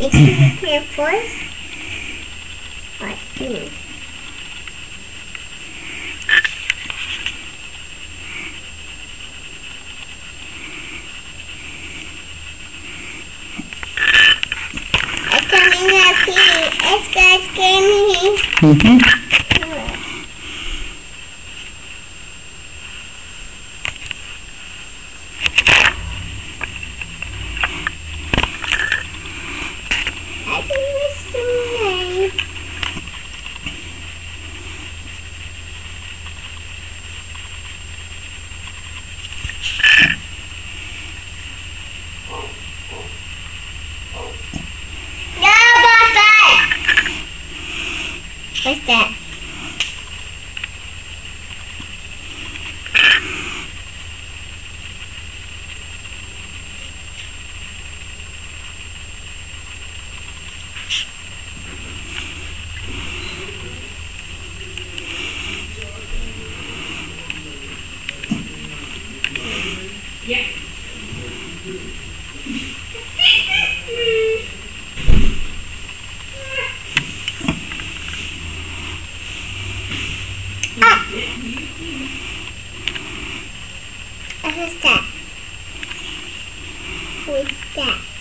It's to be first. What do? It's coming. It's coming. Mhm. What's that? Ah. Who's that? Who's that?